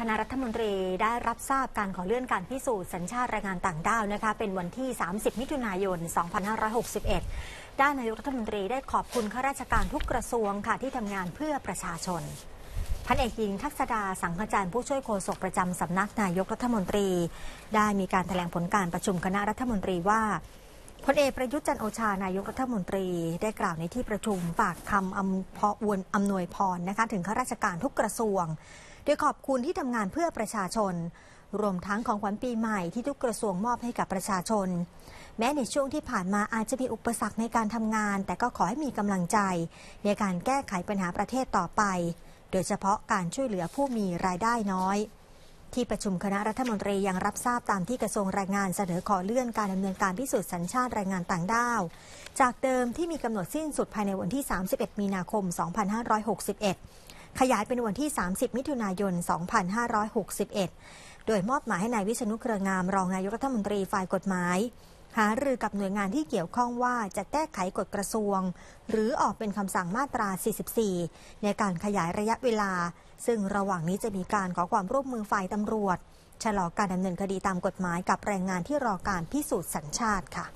คณะรัฐมนตรีได้รับทราบการขอเลื่อนการพิสูจน์สัญชาติแรงงานต่างด้าวนะคะ เป็นวันที่ 30 มิถุนายน 2561 ด้านนายกรัฐมนตรีได้ขอบคุณข้าราชการทุกกระทรวงค่ะที่ทำงานเพื่อประชาชน พันเอกหญิงทักษดาสังฆจารย์ผู้ช่วยโฆษกประจำสำนักนายกรัฐมนตรี ได้มีการแถลงผลการประชุมคณะรัฐมนตรีว่าพลเอกประยุทธ์จันโอชานายกรัฐมนตรีได้กล่าวในที่ประชุมฝากคำอำพอวนอำนวยพรนะคะถึงข้าราชการทุกกระทรวง ดยขอบคุณที่ทำงานเพื่อประชาชน รวมทั้งของขวัญปีใหม่ที่ทุกกระทรวงมอบให้กับประชาชน แม้ในช่วงที่ผ่านมาอาจจะมีอุปสรรคในการทำงาน แต่ก็ขอให้มีกำลังใจ ในการแก้ไขปัญหาประเทศต่อไป โดยเฉพาะการช่วยเหลือผู้มีรายได้น้อยที่ประชุมคณะรัฐมนตรียังรับทราบตามที่กระทรวงแรงงานเสนอขอเลื่อนการดำเนินการพิสูจน์สัญชาติแรงงานต่างด้าว จากเดิมที่มีกำหนดสิ้นสุดภายในวันที่ 31 มีนาคม 2561 ขยายเป็นวันที่ 30 มิถุนายน 2561 โดยมอบหมายให้นายวิษณุเครืองามรองนายกรัฐมนตรีฝ่ายกฎหมาย หารือกับหน่วยงานที่เกี่ยวข้องว่าจะแก้ไขกฎกระทรวง หรือออกเป็นคำสั่งมาตรา 44 ในการขยายระยะเวลา ซึ่งระหว่างนี้จะมีการขอความร่วมมือฝ่ายตำรวจชะลอการดำเนินคดีตามกฎหมายกับแรงงานที่รอการพิสูจน์สัญชาติค่ะ